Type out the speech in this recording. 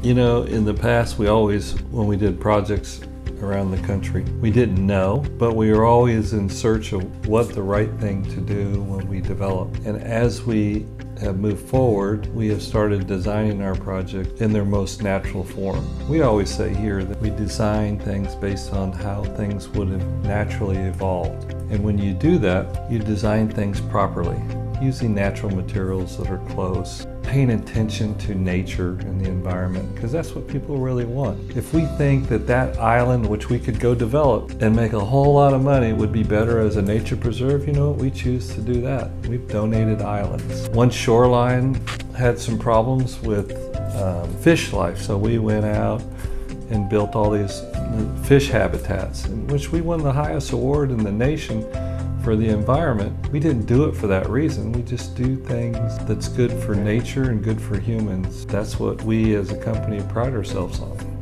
You know, in the past, we always, when we did projects around the country, we didn't know, but we were always in search of what the right thing to do when we develop. And as we have moved forward, we have started designing our project in their most natural form. We always say here that we design things based on how things would have naturally evolved. And when you do that, you design things properly, using natural materials that are close, paying attention to nature and the environment, because that's what people really want. If we think that that island, which we could go develop and make a whole lot of money, would be better as a nature preserve, you know what? We choose to do that. We've donated islands. One shoreline had some problems with um, fish life, so we went out and built all these fish habitats, in which we won the highest award in the nation for the environment. We didn't do it for that reason. We just do things that's good for nature and good for humans. That's what we as a company pride ourselves on.